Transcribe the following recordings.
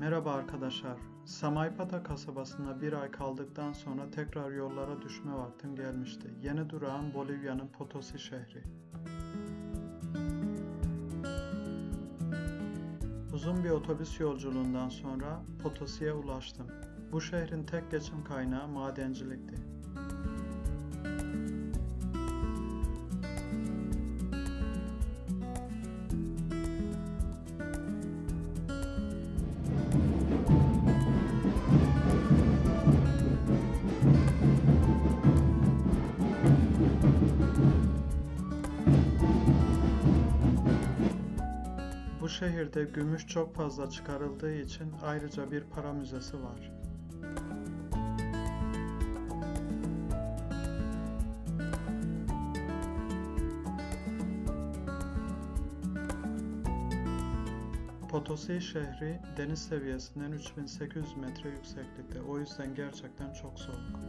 Merhaba arkadaşlar. Samaypata kasabasında bir ay kaldıktan sonra tekrar yollara düşme vaktim gelmişti. Yeni durağım Bolivya'nın Potosi şehri. Uzun bir otobüs yolculuğundan sonra Potosi'ye ulaştım. Bu şehrin tek geçim kaynağı madencilikti. Bu şehirde gümüş çok fazla çıkarıldığı için ayrıca bir para müzesi var. Potosi şehri deniz seviyesinden 3800 metre yükseklikte. O yüzden gerçekten çok soğuk.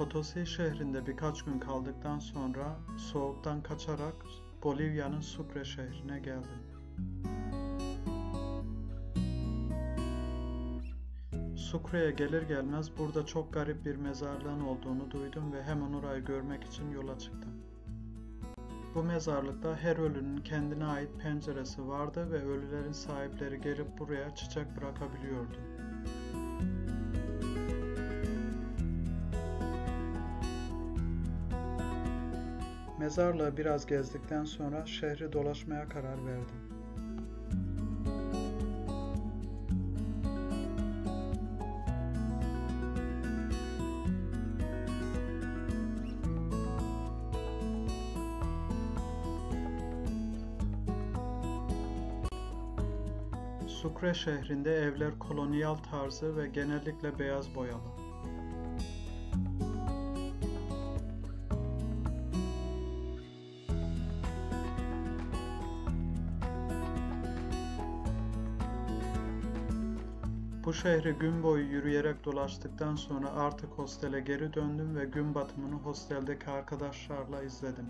Potosi şehrinde birkaç gün kaldıktan sonra soğuktan kaçarak Bolivya'nın Sucre şehrine geldim. Sucre'ye gelir gelmez burada çok garip bir mezarlığın olduğunu duydum ve hemen orayı görmek için yola çıktım. Bu mezarlıkta her ölünün kendine ait penceresi vardı ve ölülerin sahipleri gelip buraya çiçek bırakabiliyordu. Mezarlığı biraz gezdikten sonra şehri dolaşmaya karar verdim. Sucre şehrinde evler kolonyal tarzı ve genellikle beyaz boyalı. Bu şehri gün boyu yürüyerek dolaştıktan sonra artık hostele geri döndüm ve gün batımını hosteldeki arkadaşlarla izledim.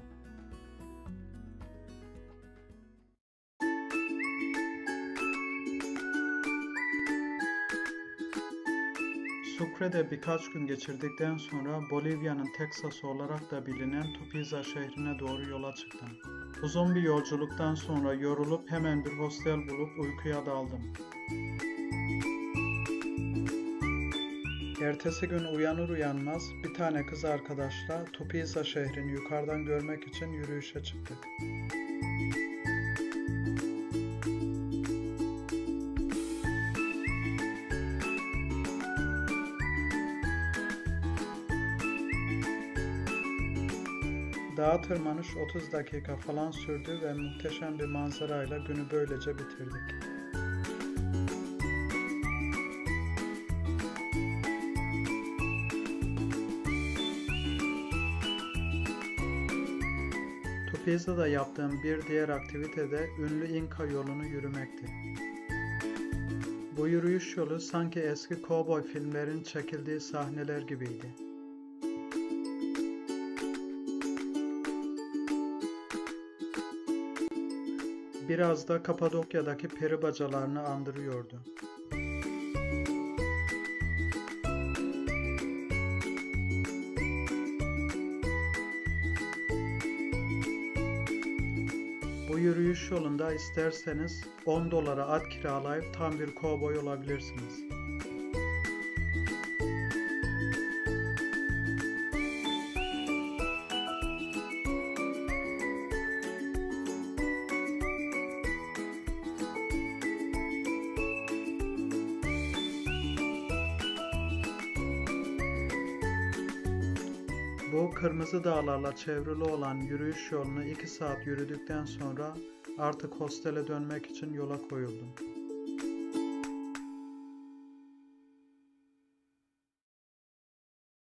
Sucre'de birkaç gün geçirdikten sonra Bolivya'nın Teksası olarak da bilinen Tupiza şehrine doğru yola çıktım. Uzun bir yolculuktan sonra yorulup hemen bir hostel bulup uykuya daldım. Ertesi gün uyanır uyanmaz bir tane kız arkadaşla Tupiza şehrini yukarıdan görmek için yürüyüşe çıktık. Dağa tırmanış 30 dakika falan sürdü ve muhteşem bir manzarayla günü böylece bitirdik. Tupiza'da yaptığım bir diğer aktivite de ünlü İnka yolunu yürümekti. Bu yürüyüş yolu sanki eski kovboy filmlerin çekildiği sahneler gibiydi. Biraz da Kapadokya'daki peri bacalarını andırıyordu. Yürüyüş yolunda isterseniz 10 dolara at kiralayıp tam bir kovboy olabilirsiniz. Bu kırmızı dağlarla çevrili olan yürüyüş yolunu 2 saat yürüdükten sonra artık hostele dönmek için yola koyuldum.